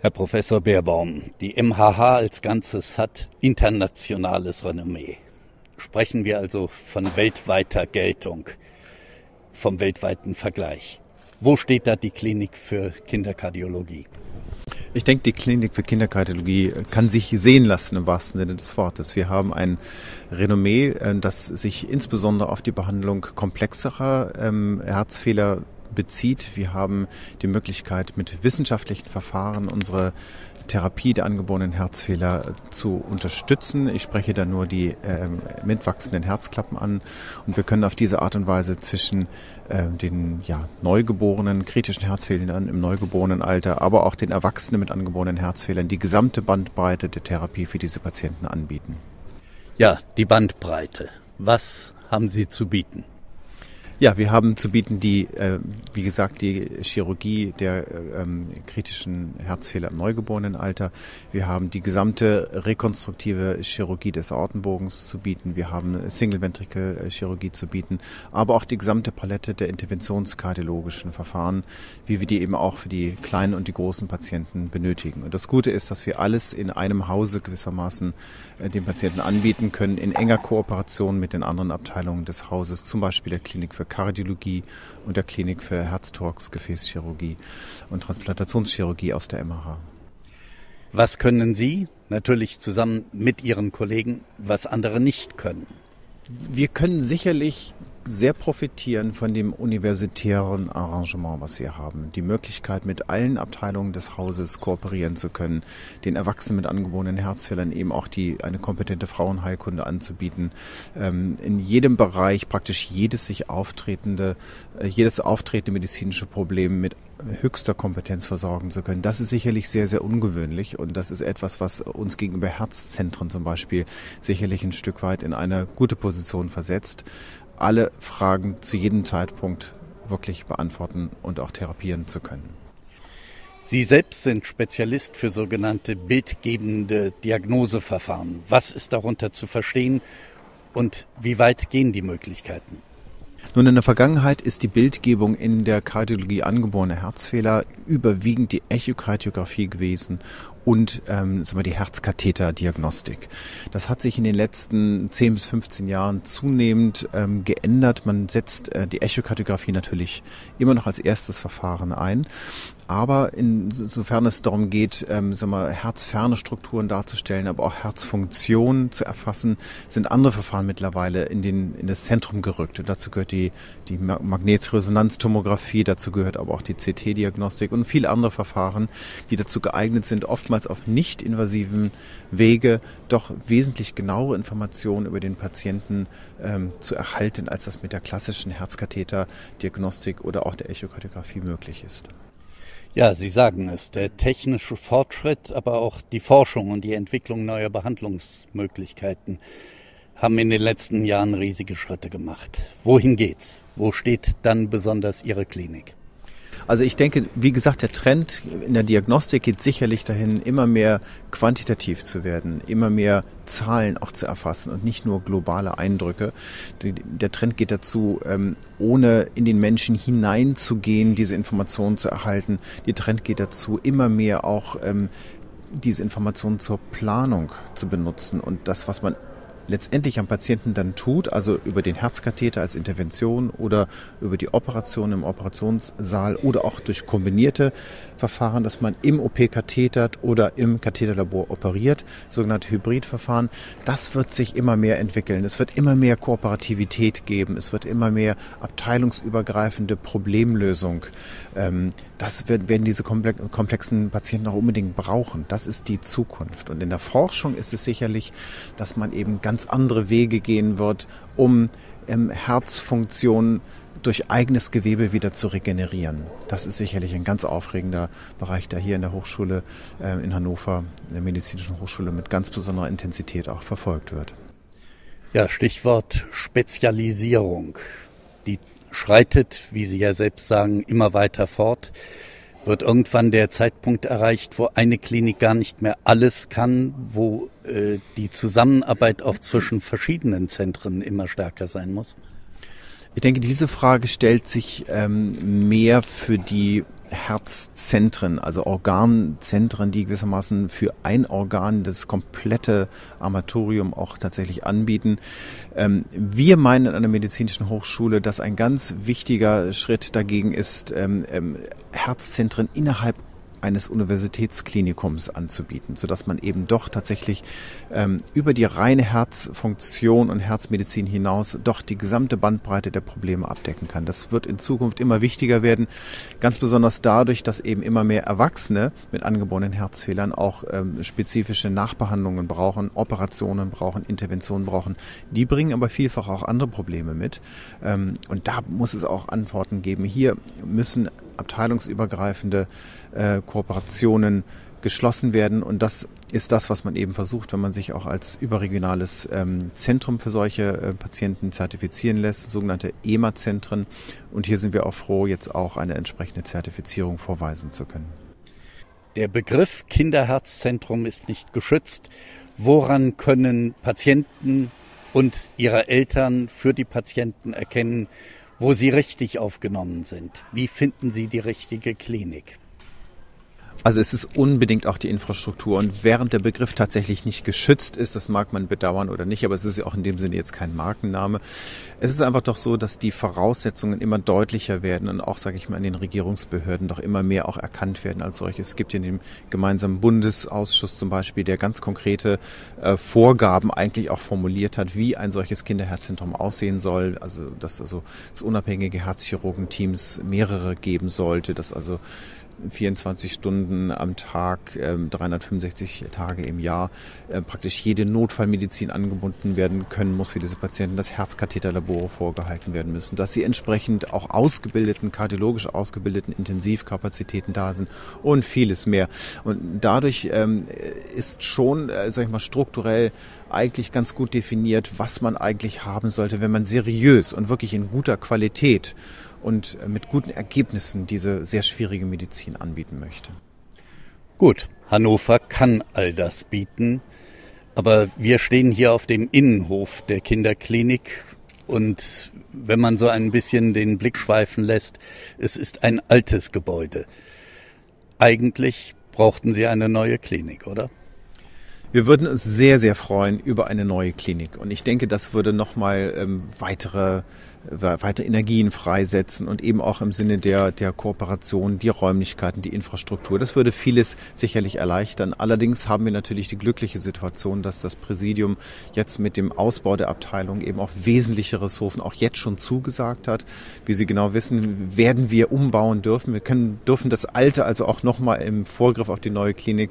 Herr Professor Beerbaum, die MHH als Ganzes hat internationales Renommee. Sprechen wir also von weltweiter Geltung, vom weltweiten Vergleich. Wo steht da die Klinik für Kinderkardiologie? Ich denke, die Klinik für Kinderkardiologie kann sich sehen lassen im wahrsten Sinne des Wortes. Wir haben ein Renommee, äh, das sich insbesondere auf die Behandlung komplexerer ähm, Herzfehler bezieht. Wir haben die Möglichkeit, mit wissenschaftlichen Verfahren unsere Therapie der angeborenen Herzfehler zu unterstützen. Ich spreche da nur die ähm, mitwachsenden Herzklappen an und wir können auf diese Art und Weise zwischen äh, den ja, neugeborenen kritischen Herzfehlern im neugeborenen Alter, aber auch den Erwachsenen mit angeborenen Herzfehlern die gesamte Bandbreite der Therapie für diese Patienten anbieten. Ja, die Bandbreite. Was haben Sie zu bieten? Ja, wir haben zu bieten die, äh, wie gesagt, die Chirurgie der äh, ähm, kritischen Herzfehler im Neugeborenenalter. Wir haben die gesamte rekonstruktive Chirurgie des Aortenbogens zu bieten. Wir haben Single-Ventricle-Chirurgie zu bieten, aber auch die gesamte Palette der interventionskardiologischen Verfahren, wie wir die eben auch für die kleinen und die großen Patienten benötigen. Und das Gute ist, dass wir alles in einem Hause gewissermaßen äh, den Patienten anbieten können, in enger Kooperation mit den anderen Abteilungen des Hauses, zum Beispiel der Klinik für Kardiologie und der Klinik für Herztorx, Gefäßchirurgie und Transplantationschirurgie aus der MH. Was können Sie, natürlich zusammen mit Ihren Kollegen, was andere nicht können? Wir können sicherlich sehr profitieren von dem universitären Arrangement, was wir haben. Die Möglichkeit, mit allen Abteilungen des Hauses kooperieren zu können, den Erwachsenen mit angeborenen Herzfehlern eben auch die, eine kompetente Frauenheilkunde anzubieten, ähm, in jedem Bereich praktisch jedes sich auftretende, äh, jedes auftretende medizinische Problem mit höchster Kompetenz versorgen zu können. Das ist sicherlich sehr, sehr ungewöhnlich und das ist etwas, was uns gegenüber Herzzentren zum Beispiel sicherlich ein Stück weit in eine gute Position versetzt alle Fragen zu jedem Zeitpunkt wirklich beantworten und auch therapieren zu können. Sie selbst sind Spezialist für sogenannte bildgebende Diagnoseverfahren. Was ist darunter zu verstehen und wie weit gehen die Möglichkeiten? Nun, in der Vergangenheit ist die Bildgebung in der Kardiologie angeborener Herzfehler überwiegend die Echokardiographie gewesen und ähm, sagen wir, die Herzkatheterdiagnostik. Das hat sich in den letzten 10 bis 15 Jahren zunehmend ähm, geändert. Man setzt äh, die Echokardiographie natürlich immer noch als erstes Verfahren ein. Aber insofern es darum geht, ähm, sagen wir, herzferne Strukturen darzustellen, aber auch Herzfunktion zu erfassen, sind andere Verfahren mittlerweile in, den, in das Zentrum gerückt. Und dazu gehört die, die Magnetresonanztomographie, dazu gehört aber auch die CT-Diagnostik und viele andere Verfahren, die dazu geeignet sind, oftmals auf nicht invasiven Wege doch wesentlich genauere Informationen über den Patienten ähm, zu erhalten, als das mit der klassischen Herzkatheterdiagnostik oder auch der Echokardiographie möglich ist. Ja, Sie sagen es, der technische Fortschritt, aber auch die Forschung und die Entwicklung neuer Behandlungsmöglichkeiten haben in den letzten Jahren riesige Schritte gemacht. Wohin geht's? Wo steht dann besonders Ihre Klinik? Also ich denke, wie gesagt, der Trend in der Diagnostik geht sicherlich dahin, immer mehr quantitativ zu werden, immer mehr Zahlen auch zu erfassen und nicht nur globale Eindrücke. Der Trend geht dazu, ähm, ohne in den Menschen hineinzugehen, diese Informationen zu erhalten. Der Trend geht dazu, immer mehr auch ähm, diese Informationen zur Planung zu benutzen und das, was man letztendlich am Patienten dann tut, also über den Herzkatheter als Intervention oder über die Operation im Operationssaal oder auch durch kombinierte Verfahren, dass man im OP kathetert oder im Katheterlabor operiert, sogenannte Hybridverfahren, das wird sich immer mehr entwickeln. Es wird immer mehr Kooperativität geben, es wird immer mehr abteilungsübergreifende Problemlösung. Ähm, das werden diese komplexen Patienten auch unbedingt brauchen. Das ist die Zukunft. Und in der Forschung ist es sicherlich, dass man eben ganz andere Wege gehen wird, um ähm, Herzfunktionen durch eigenes Gewebe wieder zu regenerieren. Das ist sicherlich ein ganz aufregender Bereich, der hier in der Hochschule äh, in Hannover, in der Medizinischen Hochschule mit ganz besonderer Intensität auch verfolgt wird. Ja, Stichwort Spezialisierung. Die schreitet, wie Sie ja selbst sagen, immer weiter fort. Wird irgendwann der Zeitpunkt erreicht, wo eine Klinik gar nicht mehr alles kann, wo äh, die Zusammenarbeit auch zwischen verschiedenen Zentren immer stärker sein muss? Ich denke, diese Frage stellt sich ähm, mehr für die Herzzentren, also Organzentren, die gewissermaßen für ein Organ das komplette Armatorium auch tatsächlich anbieten. Ähm, wir meinen an der medizinischen Hochschule, dass ein ganz wichtiger Schritt dagegen ist, ähm, ähm, Herzzentren innerhalb eines Universitätsklinikums anzubieten, sodass man eben doch tatsächlich ähm, über die reine Herzfunktion und Herzmedizin hinaus doch die gesamte Bandbreite der Probleme abdecken kann. Das wird in Zukunft immer wichtiger werden, ganz besonders dadurch, dass eben immer mehr Erwachsene mit angeborenen Herzfehlern auch ähm, spezifische Nachbehandlungen brauchen, Operationen brauchen, Interventionen brauchen. Die bringen aber vielfach auch andere Probleme mit. Ähm, und da muss es auch Antworten geben. Hier müssen abteilungsübergreifende äh, Kooperationen geschlossen werden. Und das ist das, was man eben versucht, wenn man sich auch als überregionales ähm, Zentrum für solche äh, Patienten zertifizieren lässt, sogenannte EMA-Zentren. Und hier sind wir auch froh, jetzt auch eine entsprechende Zertifizierung vorweisen zu können. Der Begriff Kinderherzzentrum ist nicht geschützt. Woran können Patienten und ihre Eltern für die Patienten erkennen, wo sie richtig aufgenommen sind? Wie finden sie die richtige Klinik? Also es ist unbedingt auch die Infrastruktur. Und während der Begriff tatsächlich nicht geschützt ist, das mag man bedauern oder nicht, aber es ist ja auch in dem Sinne jetzt kein Markenname. Es ist einfach doch so, dass die Voraussetzungen immer deutlicher werden und auch, sage ich mal, in den Regierungsbehörden doch immer mehr auch erkannt werden als solche. Es gibt in dem gemeinsamen Bundesausschuss zum Beispiel, der ganz konkrete äh, Vorgaben eigentlich auch formuliert hat, wie ein solches Kinderherzzentrum aussehen soll. Also dass also es unabhängige Herzchirurgenteams mehrere geben sollte, dass also 24 Stunden am Tag, 365 ähm, Tage im Jahr äh, praktisch jede Notfallmedizin angebunden werden können muss für diese Patienten, dass Herzkatheterlabore vorgehalten werden müssen, dass sie entsprechend auch ausgebildeten, kardiologisch ausgebildeten Intensivkapazitäten da sind und vieles mehr. Und dadurch ähm, ist schon, äh, sag ich mal, strukturell eigentlich ganz gut definiert, was man eigentlich haben sollte, wenn man seriös und wirklich in guter Qualität und mit guten Ergebnissen diese sehr schwierige Medizin anbieten möchte. Gut, Hannover kann all das bieten, aber wir stehen hier auf dem Innenhof der Kinderklinik und wenn man so ein bisschen den Blick schweifen lässt, es ist ein altes Gebäude. Eigentlich brauchten Sie eine neue Klinik, oder? Wir würden uns sehr, sehr freuen über eine neue Klinik. Und ich denke, das würde nochmal ähm, weitere weiter Energien freisetzen und eben auch im Sinne der, der Kooperation, die Räumlichkeiten, die Infrastruktur. Das würde vieles sicherlich erleichtern. Allerdings haben wir natürlich die glückliche Situation, dass das Präsidium jetzt mit dem Ausbau der Abteilung eben auch wesentliche Ressourcen auch jetzt schon zugesagt hat. Wie Sie genau wissen, werden wir umbauen dürfen. Wir können, dürfen das Alte also auch nochmal im Vorgriff auf die neue Klinik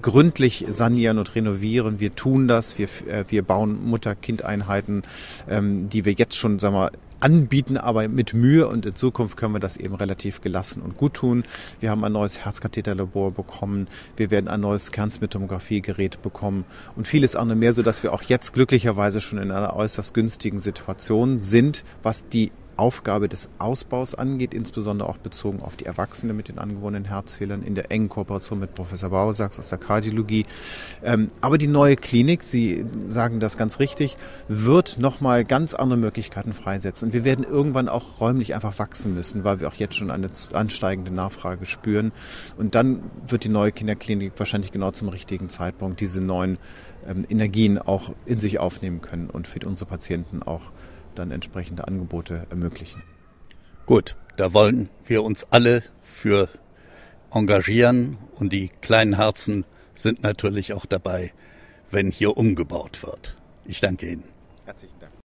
gründlich sanieren und renovieren. Wir tun das. Wir, äh, wir bauen Mutter-Kind-Einheiten, ähm, die wir jetzt schon, sagen wir, anbieten, aber mit Mühe. Und in Zukunft können wir das eben relativ gelassen und gut tun. Wir haben ein neues Herzkatheterlabor bekommen, wir werden ein neues Kernspintomografiegerät bekommen. Und vieles andere mehr, sodass wir auch jetzt glücklicherweise schon in einer äußerst günstigen Situation sind, was die Aufgabe des Ausbaus angeht, insbesondere auch bezogen auf die Erwachsenen mit den angeborenen Herzfehlern in der engen Kooperation mit Professor Bausachs aus der Kardiologie. Ähm, aber die neue Klinik, Sie sagen das ganz richtig, wird nochmal ganz andere Möglichkeiten freisetzen. wir werden irgendwann auch räumlich einfach wachsen müssen, weil wir auch jetzt schon eine ansteigende Nachfrage spüren. Und dann wird die neue Kinderklinik wahrscheinlich genau zum richtigen Zeitpunkt diese neuen ähm, Energien auch in sich aufnehmen können und für unsere Patienten auch dann entsprechende Angebote ermöglichen. Gut, da wollen wir uns alle für engagieren und die kleinen Herzen sind natürlich auch dabei, wenn hier umgebaut wird. Ich danke Ihnen. Herzlichen Dank.